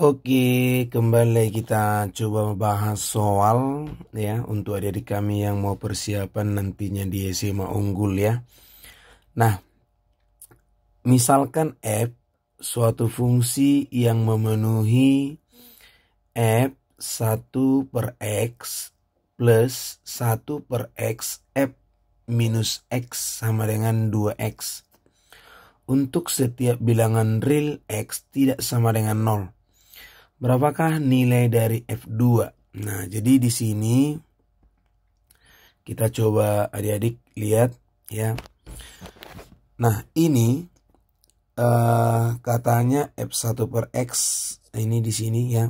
Oke, kembali kita coba membahas soal ya untuk adik-adik kami yang mau persiapan nantinya di SMA unggul ya. Nah, misalkan f suatu fungsi yang memenuhi f 1 per x plus 1 per x f minus x sama dengan 2x. Untuk setiap bilangan real x tidak sama dengan 0 Berapakah nilai dari F2? Nah, jadi di sini kita coba adik-adik lihat ya. Nah, ini uh, katanya F1 per X ini di sini ya.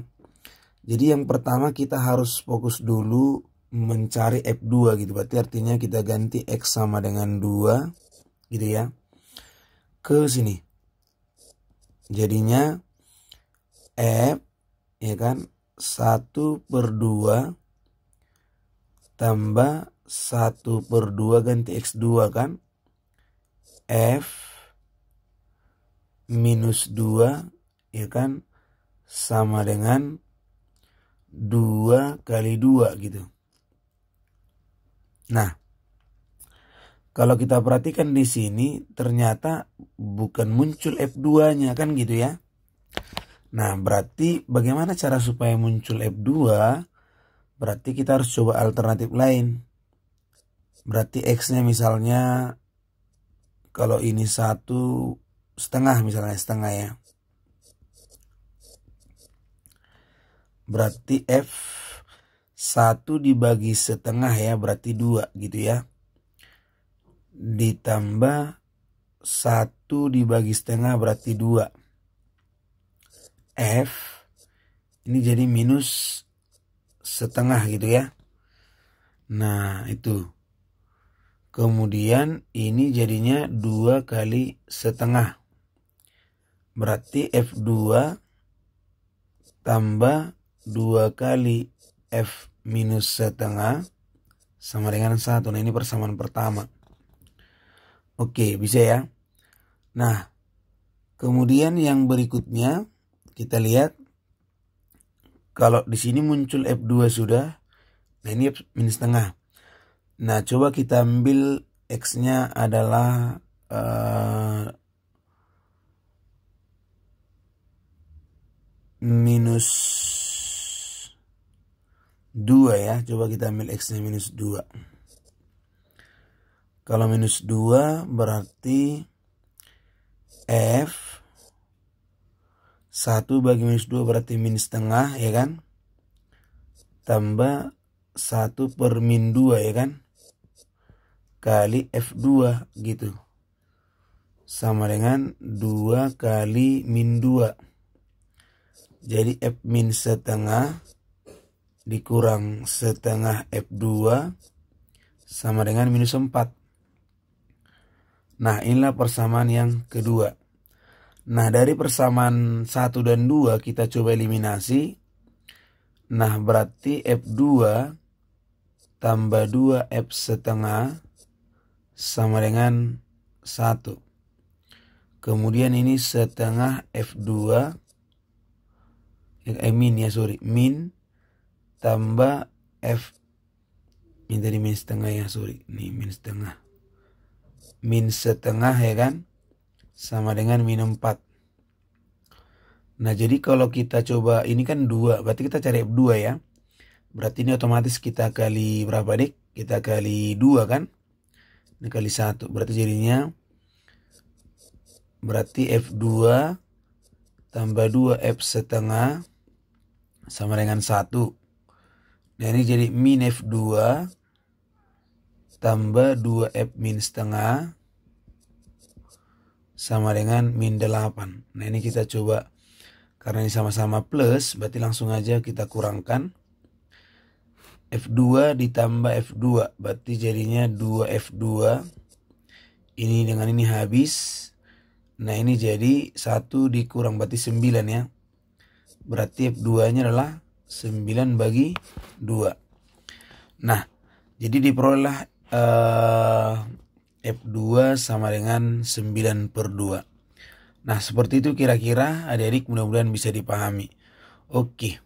Jadi yang pertama kita harus fokus dulu mencari F2 gitu. Berarti artinya kita ganti X sama dengan 2 gitu ya. Ke sini. Jadinya F ya kan? 1 per 2 tambah 1 per 2 ganti X2 kan? F minus 2 ya kan? Sama dengan 2 kali 2 gitu. Nah kalau kita perhatikan di sini ternyata bukan muncul F2-nya kan gitu ya. Nah, berarti bagaimana cara supaya muncul F2? Berarti kita harus coba alternatif lain. Berarti X-nya misalnya kalau ini satu setengah misalnya setengah ya. Berarti F satu dibagi setengah ya berarti dua gitu ya. Ditambah satu dibagi setengah berarti dua F ini jadi minus setengah gitu ya. Nah itu. Kemudian ini jadinya dua kali setengah. Berarti F2 tambah dua kali F minus setengah sama dengan satu. Nah ini persamaan pertama. Oke bisa ya. Nah kemudian yang berikutnya kita lihat kalau di sini muncul F2 sudah. Nah ini minus setengah. Nah coba kita ambil X-nya adalah uh, minus 2 ya. Coba kita ambil X-nya minus 2. Kalau minus 2 berarti F 1 bagi minus 2 berarti min setengah ya kan. Tambah 1 per min 2 ya kan. Kali F2 gitu. Sama dengan 2 kali min 2. Jadi F min setengah dikurang setengah F2 sama dengan minus 4. Nah inilah persamaan yang kedua. Nah dari persamaan 1 dan 2 kita coba eliminasi. Nah berarti F2 tambah 2 F setengah sama dengan 1. Kemudian ini setengah F2 eh min ya sorry min tambah F ini tadi min setengah ya sorry ini min setengah min setengah ya kan sama dengan minum 4. Nah jadi kalau kita coba ini kan 2 berarti kita cari F2 ya. Berarti ini otomatis kita kali berapa dik? Kita kali 2 kan? Ini kali 1 berarti jadinya berarti F2 tambah 2 F setengah sama dengan 1. Nah ini jadi min F2 tambah 2F min setengah sama dengan min 8. Nah ini kita coba. Karena ini sama-sama plus berarti langsung aja kita kurangkan. F2 ditambah F2 berarti jadinya 2F2 ini dengan ini habis. Nah ini jadi 1 dikurang berarti 9 ya. Berarti F2 nya adalah 9 bagi 2 nah jadi diperoleh uh, F2 sama dengan 9 per 2. Nah seperti itu kira-kira adik-adik mudah-mudahan bisa dipahami. Oke.